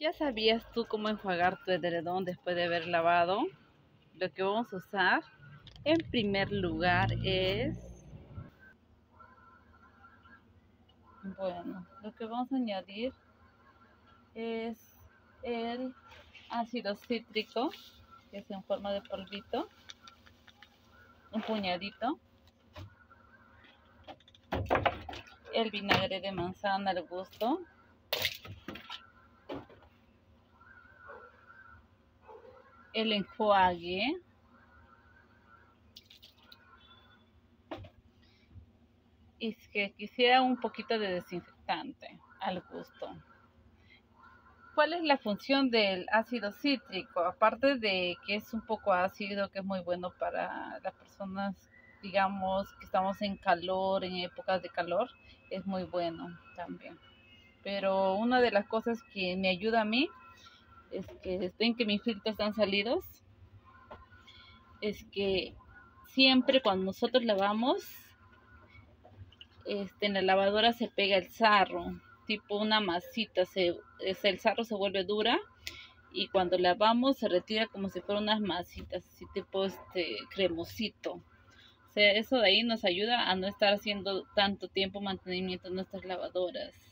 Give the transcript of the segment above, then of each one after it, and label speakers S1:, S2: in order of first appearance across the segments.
S1: ¿Ya sabías tú cómo enjuagar tu edredón después de haber lavado? Lo que vamos a usar en primer lugar es... Bueno, lo que vamos a añadir es el ácido cítrico, que es en forma de polvito, un puñadito, el vinagre de manzana al gusto, el enjuague. Y que quisiera un poquito de desinfectante al gusto. ¿Cuál es la función del ácido cítrico? Aparte de que es un poco ácido, que es muy bueno para las personas, digamos, que estamos en calor, en épocas de calor, es muy bueno también. Pero una de las cosas que me ayuda a mí es que ven que mis filtros están salidos, es que siempre cuando nosotros lavamos, este, en la lavadora se pega el sarro, tipo una masita, se, el sarro se vuelve dura y cuando lavamos se retira como si fueran unas masitas, así tipo este cremosito. O sea, eso de ahí nos ayuda a no estar haciendo tanto tiempo mantenimiento en nuestras lavadoras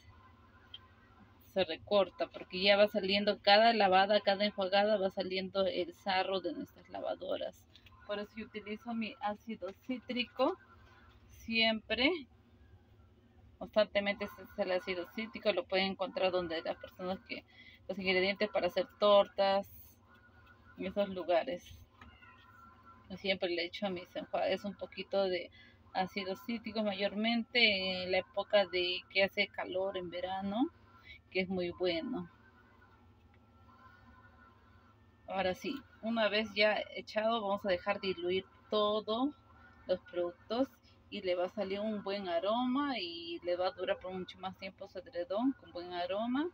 S1: se recorta porque ya va saliendo cada lavada, cada enjuagada va saliendo el sarro de nuestras lavadoras. Por eso utilizo mi ácido cítrico siempre. Constantemente este es el ácido cítrico, lo pueden encontrar donde las personas que los ingredientes para hacer tortas en esos lugares. Siempre le echo a mis enjuagues un poquito de ácido cítrico mayormente en la época de que hace calor en verano que es muy bueno. Ahora sí, una vez ya echado, vamos a dejar diluir todos los productos y le va a salir un buen aroma y le va a durar por mucho más tiempo su edredón con buen aroma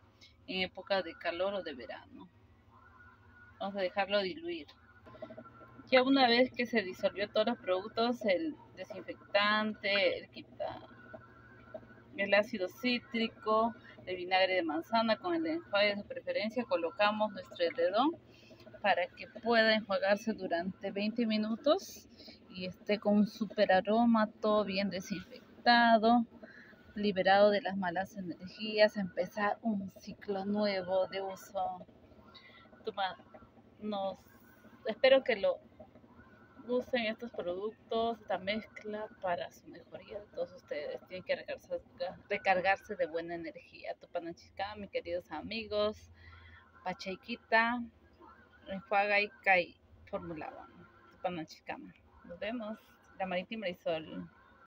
S1: en época de calor o de verano. Vamos a dejarlo diluir. Ya una vez que se disolvió todos los productos, el desinfectante, el quita el ácido cítrico, el vinagre de manzana con el enjuague de preferencia, colocamos nuestro edredón para que pueda enjuagarse durante 20 minutos y esté con un super aroma, todo bien desinfectado, liberado de las malas energías, empezar un ciclo nuevo de uso. nos, espero que lo usen estos productos, esta mezcla para su mejoría todos ustedes. Tienen que recargarse, de buena energía. Tupanachicama, mis queridos amigos, Pachequita, Enjuaga y Kai Formula One. Tupanachicama. Nos vemos. La Marítima y Sol.